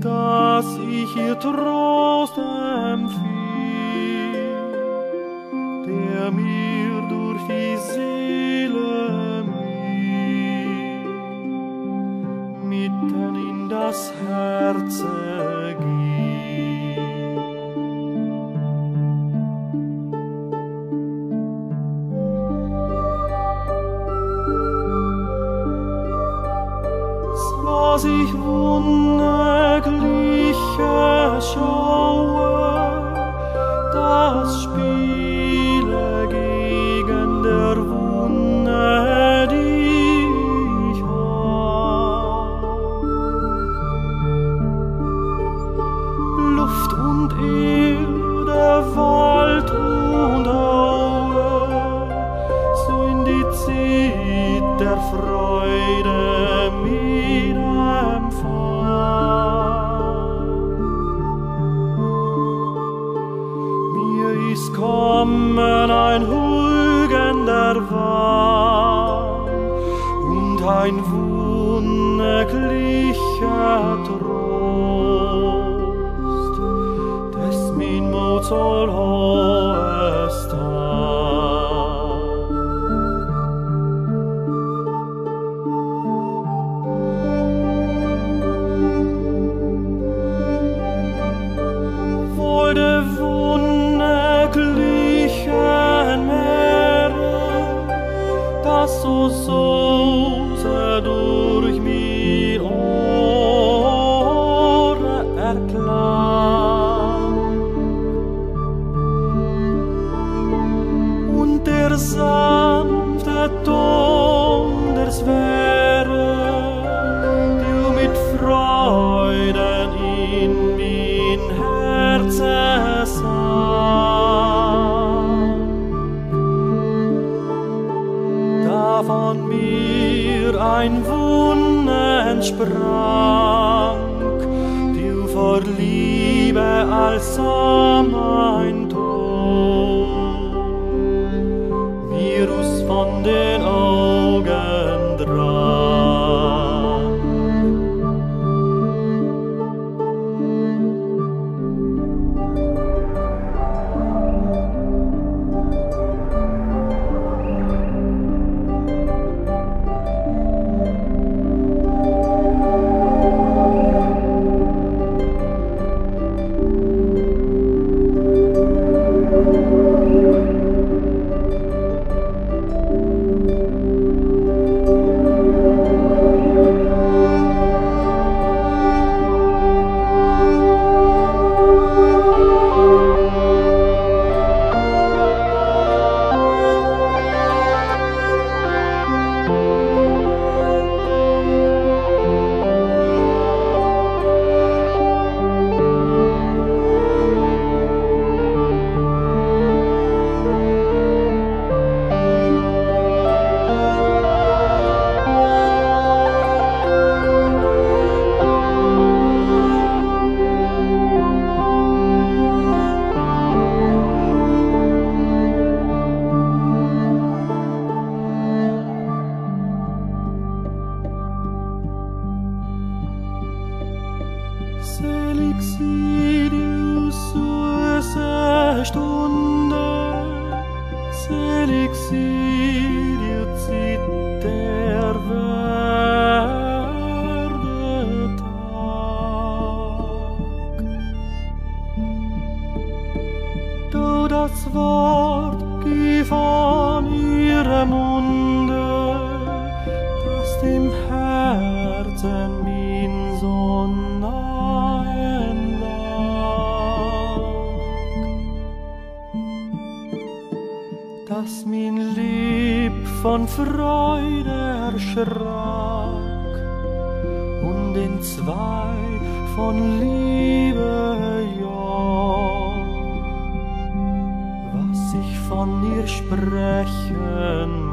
dass ich ihr Trost empfiehlt, der mir durch die Seele mir mitten in das Herz ich wunderliche schaue, das spiele gegen der Wunde, die ich hab. Luft und Erde, Wahn und ein wunderlicher Trost, des min Mut soll hohes vor der wunderlichen nossos so sad. Von mir ein Wunder entsprang, du vor Liebe als mein Exilius zur Stunde, selig sie dir zieht der werde Du das Wort geh von ihrem Munde, das dem Herzen Freude erschrak und in zwei von Liebe ja. Was ich von ihr sprechen